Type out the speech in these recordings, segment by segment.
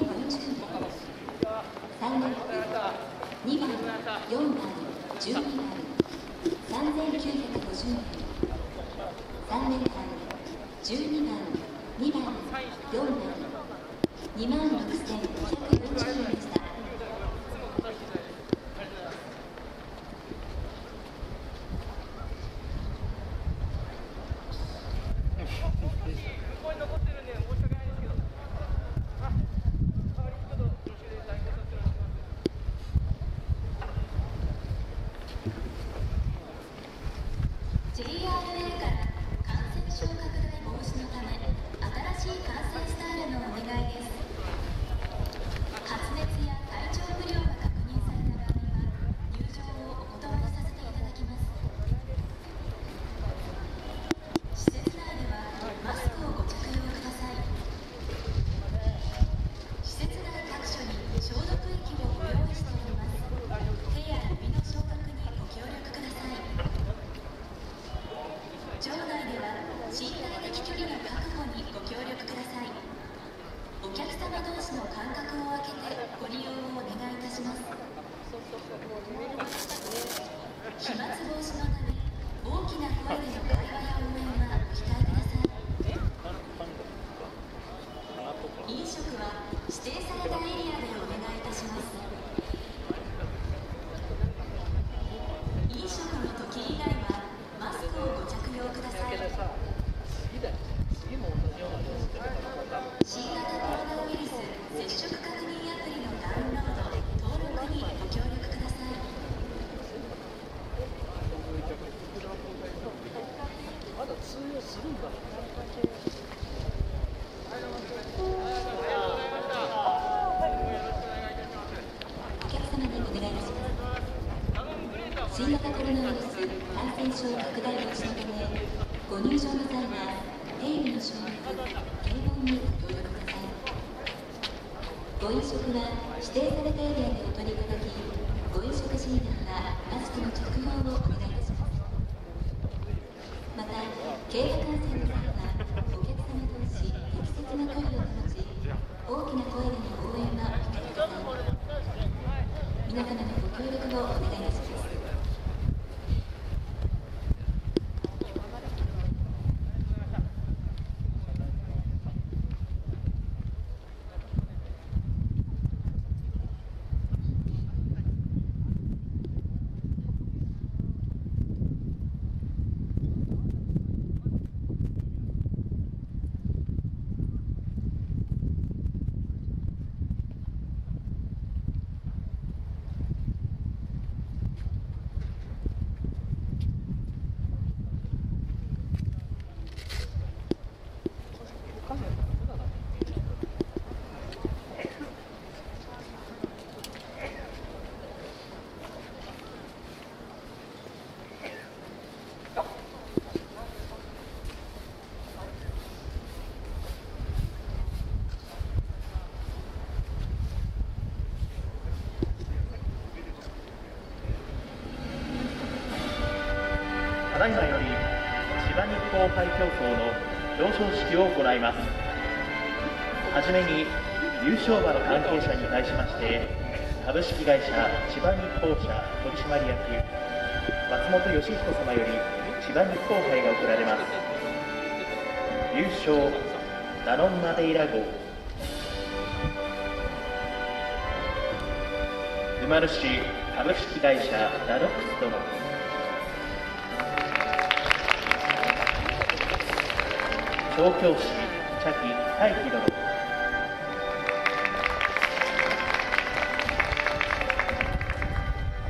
3年間、2番、4番、12番、3950番、3年間、12番、2番、4番、2万6000。客様同士の間隔を空けてご利用をお願いいたします。飛沫防止のため、大きな声で新型コロナウイルス感染症拡大防止のためご入場の際は手指の消滅検温にご協力ください。ご飲食は指定されたエリアでお取りいただきご飲食時にはマスクの着用をお願いいたしますまた経営感染の際はお客様同士適切な距離を保ち大きな声での応援はお控えください皆様のご協力をお願いいたしますただいまより千葉日報杯競争の表彰式を行いますはじめに優勝馬の関係者に対しまして株式会社千葉日報社取締役松本義彦様より千葉日報杯が贈られます。優勝ダノンマデイラ号馬主株式会社ダノックス殿。調教師茶木大輝殿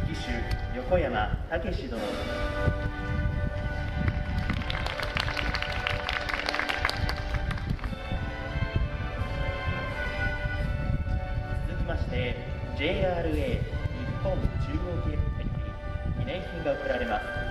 騎手横山武史殿続きまして JRA 日本中央競馬会記念品が贈られます。